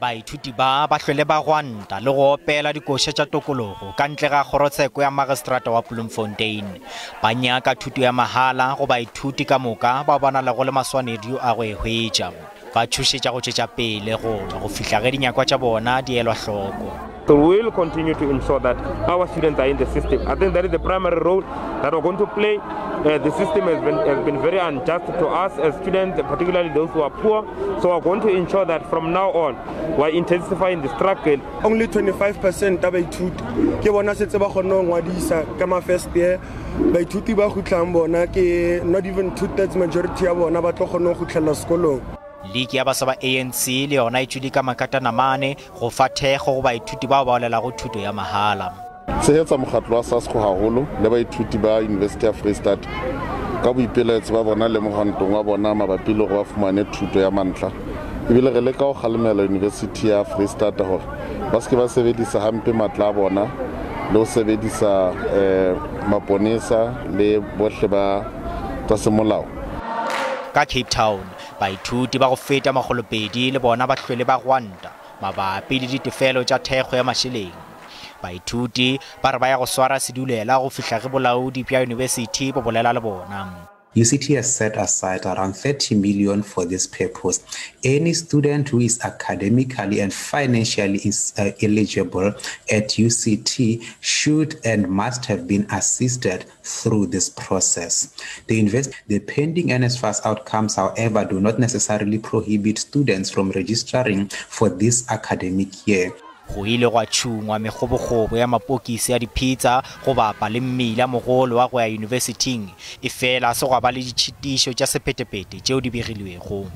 baithuti ba ba hlwele ba gwanta le go opela dikoša tša tokologo ka ntle ga kgorotsheko ya magistrata wa bloemfontein. Ba nyaka thuto ya mahala go baithuti ka moka ba bona le maswanedi a go e hwetša. Ba thušetša go tšetša pele go go fihla ge dinyakwa tša bona di elwa hloko So we will continue to ensure that our students are in the system. I think that is the primary role that we're going to play. Uh, the system has been, has been very unjust to us as students, particularly those who are poor. So we're going to ensure that from now on, we're intensifying the struggle. Only 25% ya baithuti ke bona setse ba first year baithuti ba gutlang bona ke not even two thirds majority ya bona ba tlo kgone go sekolong league ya baswa ba anc le yona e tswile ka makatana mane go fa thekgo go baithuti bao ba olelago thuto ya mahala. Tshegetsa mokgatlo wa sasco haholo le baithuti ba university ya freestat ka boipeeletso ba bona le mogantong wa bona mabapi le go ba fumane thuto ya mantlha. Ebile re leka go kgalemela university ya freestata gore ba seke ba sebedisa hampe maatla a bona le go sebedisa um maponesa le botlhe ba tsa semolao. Ka cape town baithuti ba go feta magolopedi le bona ba tlhwele ba gwanta mabapi le ditefelo tša thekgo ya mašeleng. Baithuti ba re ba ya go swara sedulela go fihla ge bolaodi bja yunibesithi bo bolela le bona UCT has set aside around 30 million for this purpose. Any student who is academically and financially is, uh, eligible at UCT should and must have been assisted through this process. The, invest- the pending NSFAS outcomes, however, do not necessarily prohibit students from registering for this academic year. Go ile gwa tšhungwa mekgobogobo ya mapokisi ya dipitsa go bapa le mmila mogolo wa go ya yunibesithing. E fela se gwa ba le ditšhitišo tša sephetepete tšeo di begilwego